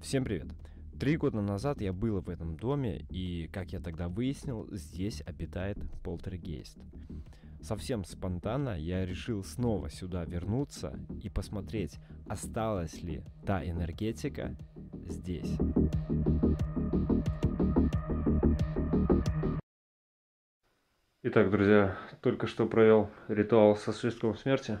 Всем привет! Три года назад я был в этом доме, и, как я тогда выяснил, здесь обитает полтергейст. Совсем спонтанно я решил снова сюда вернуться и посмотреть, осталась ли та энергетика здесь. Итак, друзья, только что провел ритуал со свистком смерти.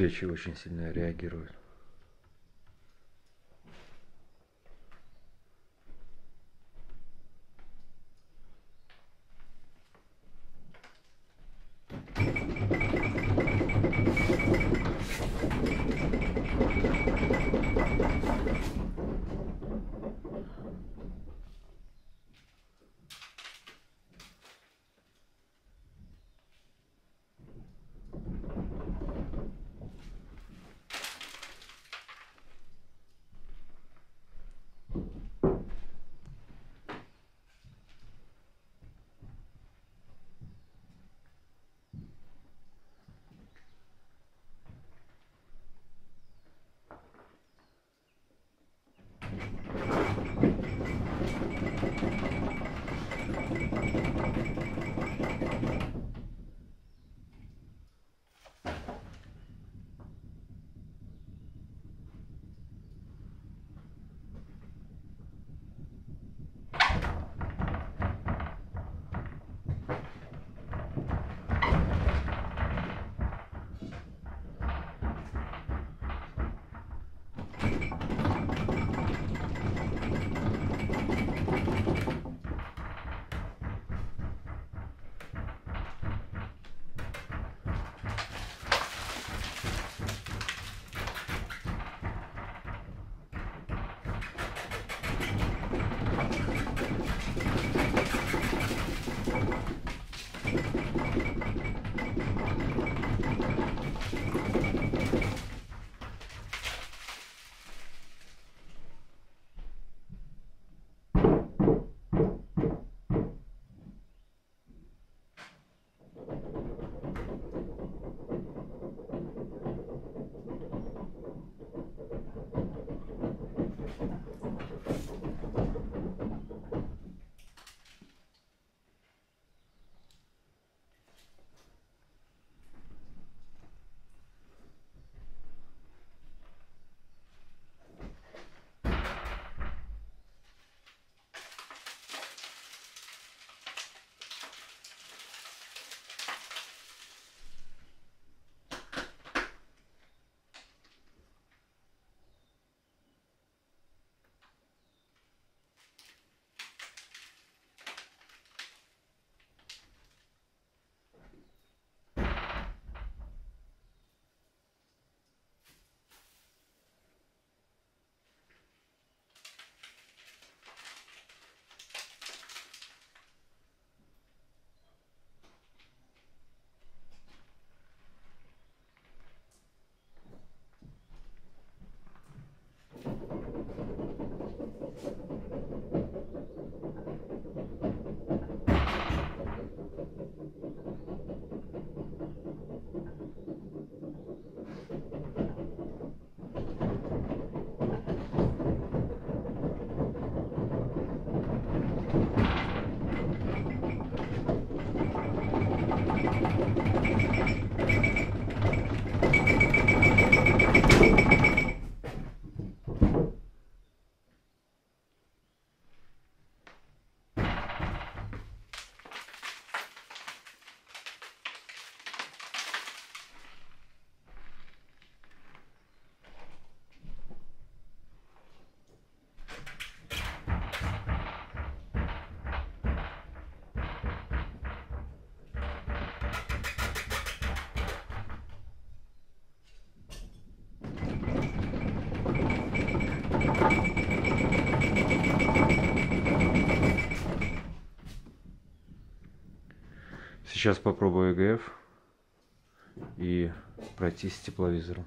Свечи очень сильно реагируют. Сейчас попробую ЭГФ и пройтись с тепловизором.